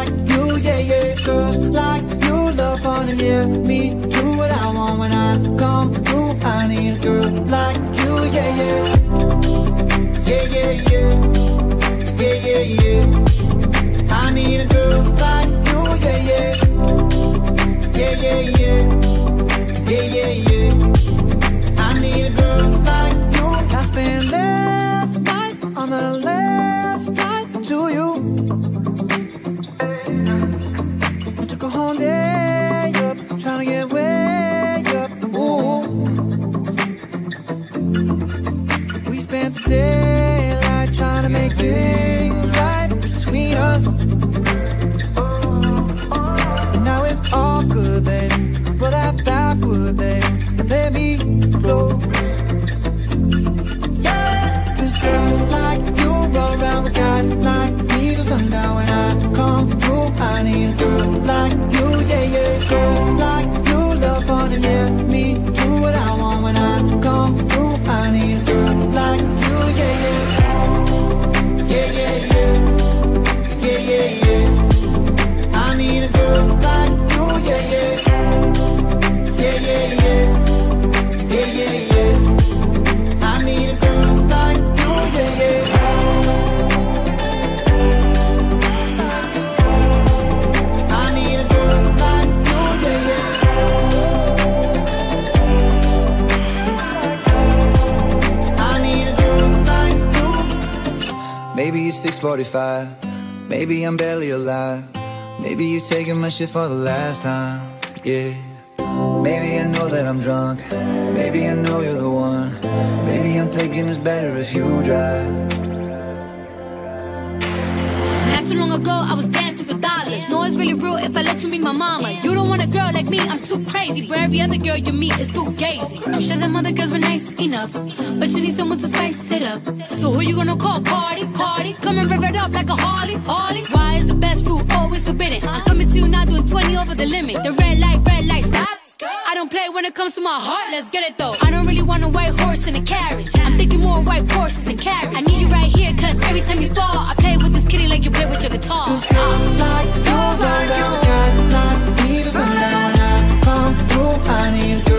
Like Maybe it's 6:45. Maybe I'm barely alive. Maybe you're taking my shit for the last time. Yeah. Maybe I know that I'm drunk. Maybe I know you're the one. Maybe I'm thinking it's better if you drive. Not too long ago, I was for dollars. No, it's really real if I let you be my mama. You don't want a girl like me, I'm too crazy. Where every other girl you meet is too gazy. I'm sure them other girls were nice enough, but you need someone to spice it up. So who you gonna call? Cardi, Cardi. Come and rev it up like a Harley, Harley. Why is the best food always forbidden? I'm coming to you now doing 20 over the limit. The red light, red light, stop. I don't play when it comes to my heart, let's get it though. I don't really want a white horse in a carriage. I'm thinking more white horses and carriage. I need you right here, cause every time you fall, I play with this kitty like you play with your guitar. Cause girls like you run around with guys like me till sundown when I come through. I need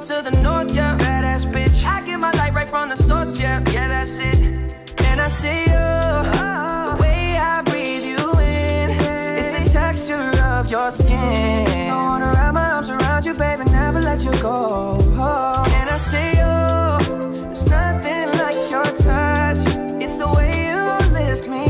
up to the north, yeah. Badass bitch. I get my light right from the source, yeah. Yeah, that's it. And I see you. Oh. The way I breathe you in hey. is the texture of your skin. I wanna wrap my arms around you, baby, never let you go. Oh. And I see you. Oh, there's nothing like your touch. It's the way you lift me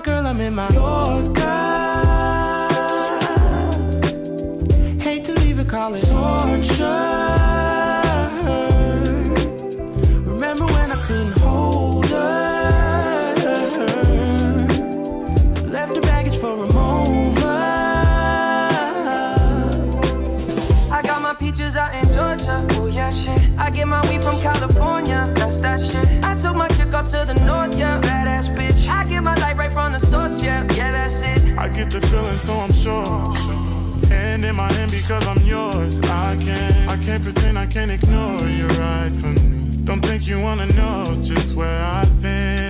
I left my girl, I'm in Mallorca. Hate to leave it, call it torture. Remember when I couldn't hold her? Left the baggage for a mover. I got my peaches out in Georgia. Oh yeah, shit. I get my weed from California. So I'm sure. Hand in my hand because I'm yours. I can't, I can't pretend I can't ignore you right from me. Don't think you wanna know just where I've been.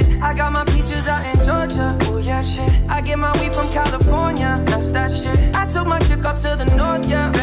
I got my peaches out in Georgia. Oh yeah, shit. I get my weed from California. That's that shit. I took my chick up to the north, yeah.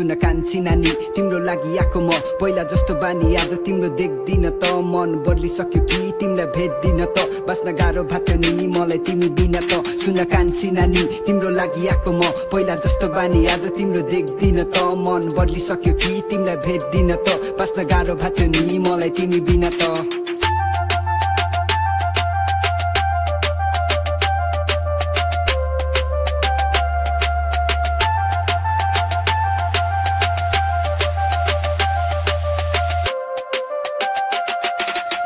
सुन कान्छी नानी तिम्रो लागि आएको म। पहिला जस्तो बानी आज तिम्रो देख्दिन त मन बदलिसक्यो कि तिमीलाई भेट्दिन त। बाँच्न गाह्रो भएको नि मलाई तिमी बिना त। सुन कान्छी नानी तिम्रो लागि आएको म। पहिला जस्तो बानी आज तिम्रो देख्दिन त मन बदलिसक्यो कि तिमीलाई भेट्दिन त। बाँच्न गाह्रो भएको नि मलाई तिमी बिना त।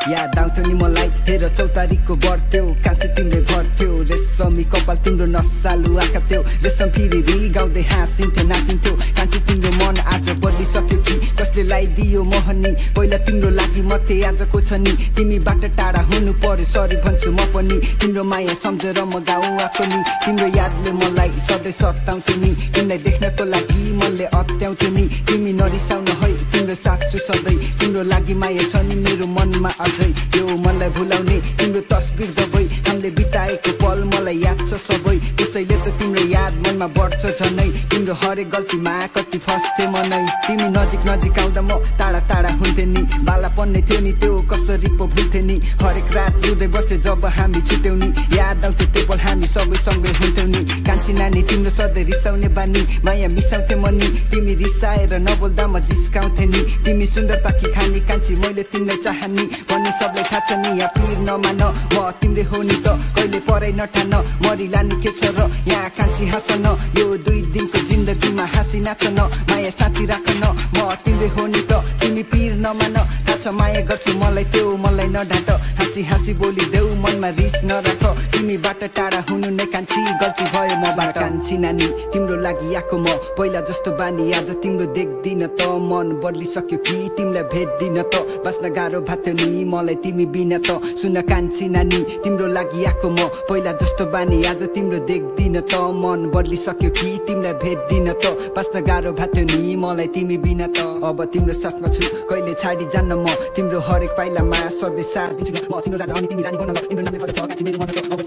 याद आउँथ्यो नि मलाई हेर चौतारीको बढ्थ्यो। कान्छे तिमीले भर्थ्यो। रेशमी कपाल तिम्रो नसालु आँखा थियो। रेशम फेरि रि गाउँदै हाँसिन्थ्यो नाचिन्थ्यो। कान्छे तिम्रो मन आज बदलिसक्यो कि? कसले लगाइदियो मोहनी पहिला तिम्रो लागि मात्रै आजको छ नि तिमीबाट टाढा हुनु पर्यो सरी भन्छु म पनि। तिम्रो माया सम्झेर म गाउँ आएको नि। तिम्रो यादले मलाई सधैँ सताउँथ्यो नि। तिमीलाई देख्नको लागि मनले अत्याउँथ्यो नि। तिमी नरिसाउन है तिम्रो साँच्छु सधैँ तिम्रो लागि माया छ नि मेरो मनमा अझै। यो मनलाई भुलाउने तिम्रो तस्बिर दबै। हामीले बिताएको पल मलाई याद छ सबै। त्यसैले त तिम्रो याद मनमा बढ्छ झनै। तिम्रो हरेक गल्तीमा कति फस्थे मनै। तिमी नजिक नजिक आउँदा म टाढा टाढा हुन्थे नि। बाला पर्ने थियो नि त्यो कसरी पो भुल्थे नि। हरेक रात रुँदै बसे जब हामी छुट्यौँ नि। याद आउँथ्यो त्यो पल हामी सबै सँगै हुन्थ्यौँ नि। कान्छी नानी तिम्रो सधैँ रिसाउने बानी। माया मिसाउँथे मनी। तिमी रिसाएर नबोल्दा म जिस्काउँथे नि। तिमी सुन्दरता कि खानी कान्छी मैले तिमीलाई चाहनी भन्ने सबलाई थाहा छ नि। यहाँ पिर नमान म तिम्रै हो नि त। कहिले परै नठान मरि लानु के छ र? यहाँ कान्छी हाँस न यो दुई दिनको जिन्दगीमा हाँसी नाच न माया साँची राख न म तिम्रै हो नि त तिमी पिर नमान। थाहा छ माया गर्छु मलाई त्यो मलाई नढाँट। हाँसी हाँसी बोलिदेऊ मनमा रिस नराख। तिमीबाट टाढा हुनु नै कान्छी गल्ती भयो मबाट। कान्छी नानी तिम्रो लागि आएको म। पहिला जस्तो बानी आज तिम्रो देख्दिन त मन बदलिसक्यो कि तिमीलाई भेट्दिन त। बाँच्न गाह्रो भएको नि मलाई तिमी बिना त। सुन कान्छी नानी तिम्रो लागि आएको म। पहिला जस्तो बानी आज तिम्रो देख्दिन त। मन बदलिसक्यो कि तिमीलाई भेट्दिन त। बाँच्न गाह्रो भएको नि मलाई तिमी बिना त। अब तिम्रो साथमा छु कहिले छाडी जान्न म तिम्रो हरेक पाइलामा सधैँ साथ दिन्छु। म तिम्रो राजा अनि तिमी रानी बन्न तिम्रो नामले गर्दा छ मेरो मन अब